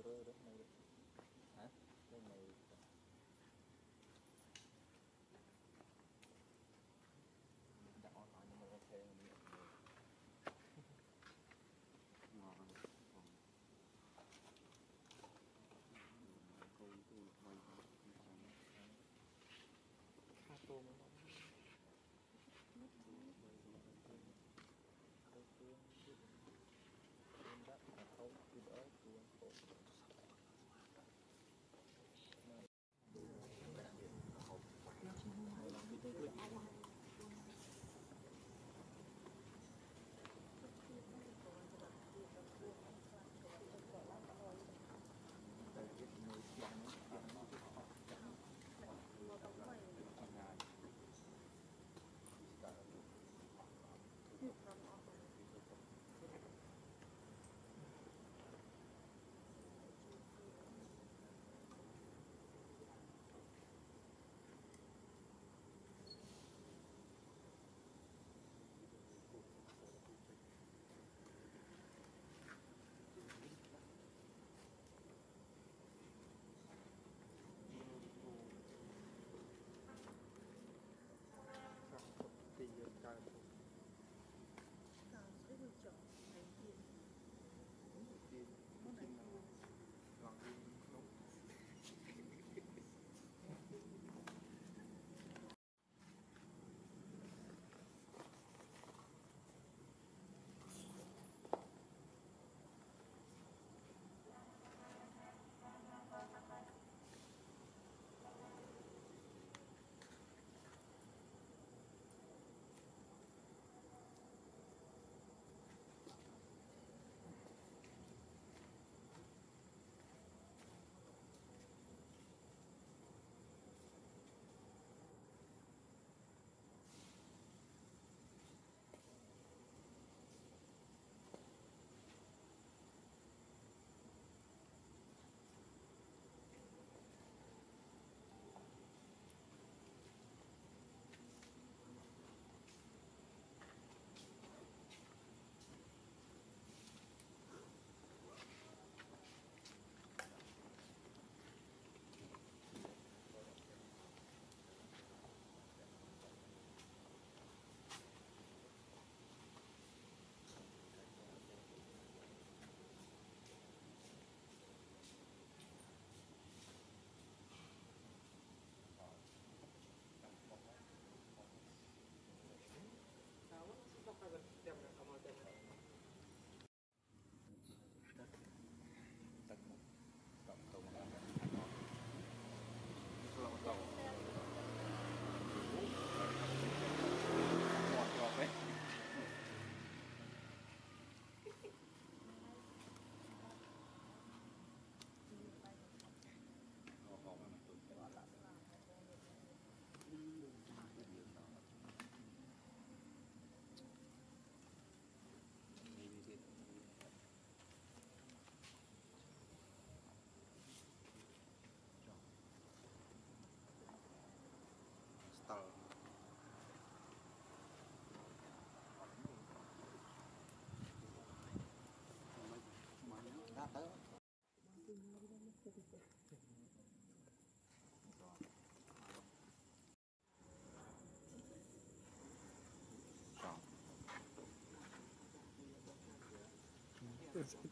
ഒരു ഒരു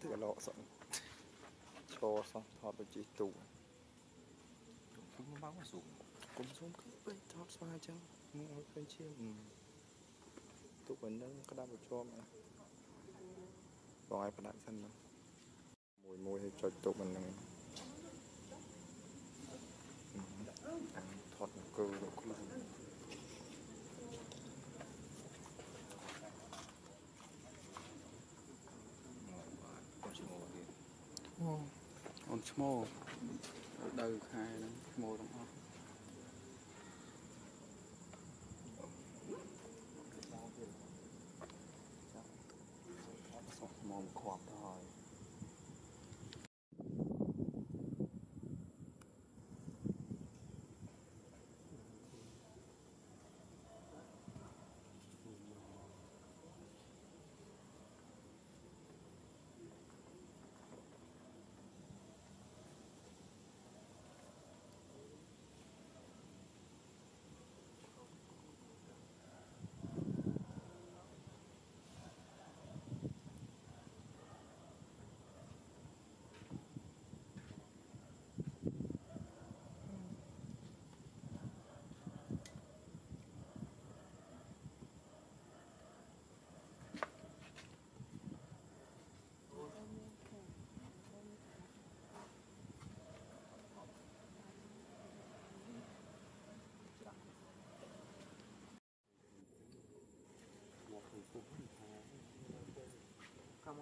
Tức là lọ sẵn cho xong thọt vào chỉ tủ không báo mà xuống គុំសុំគឺពេកថតស្វាអញ្ចឹងមកឲ្យឃើញជាទុកវិញនឹងក្តាប់ប្រជុំណាបងឲ្យប្រដាក់សិនណាមួយមួយឲ្យចុចទុកមិននឹងអាំថតអង្គឺលោកខ្លួនមកបាទឈ្មោះទៀត អូអូនឈ្មោះដៅខែហ្នឹងឈ្មោះទាំងអស់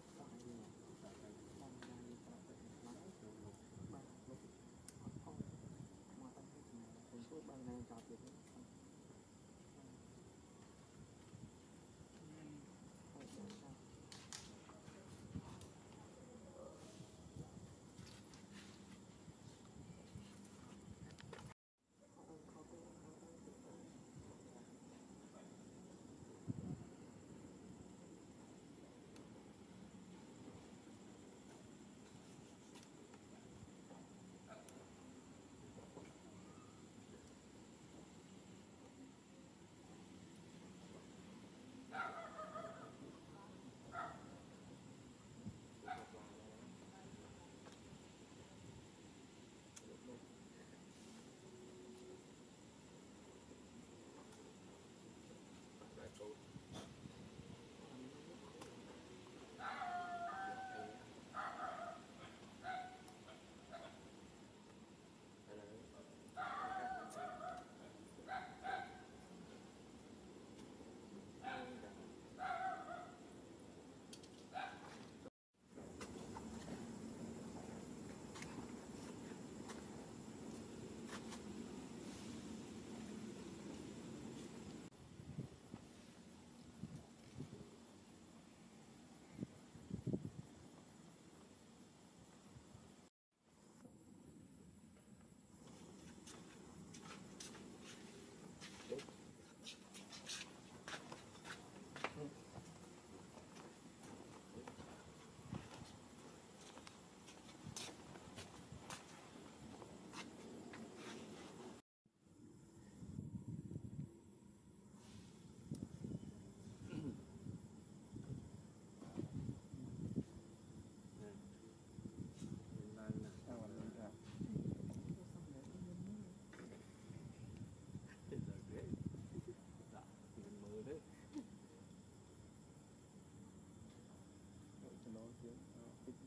Thank you.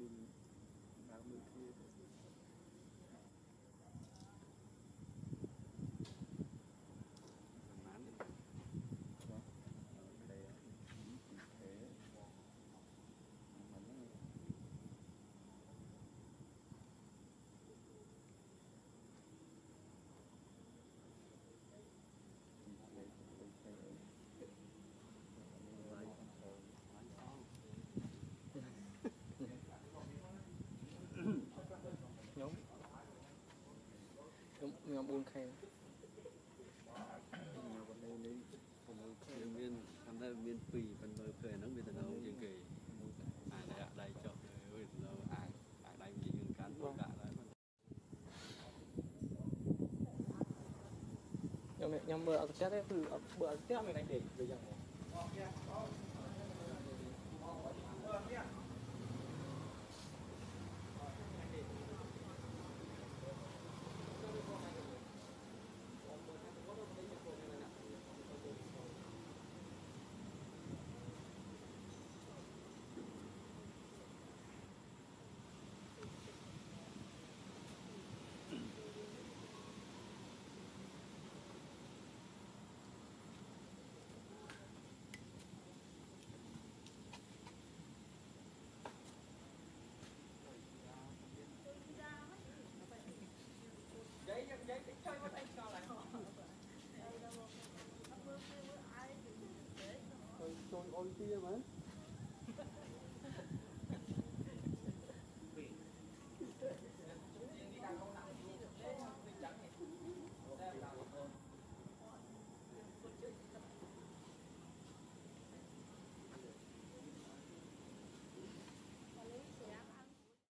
ดิน ញោម4ខែនៅកន្លែងនេះ6ខែមានប៉ុន្តែមាន2ប៉ុន្តែខែហ្នឹងវាដណ្ដើមជាងគេអាចដាក់ដៃចុះអើយនៅអាចអាចដៃជាងកាន់មកដាក់ដែរខ្ញុំខ្ញុំមើលអត់ស្ទះទេគឺបើអត់ស្ទះមានតែដេកដូចយ៉ាងហ្នឹង कौन है मैम